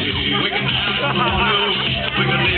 Wicked, wicked, wicked, wicked,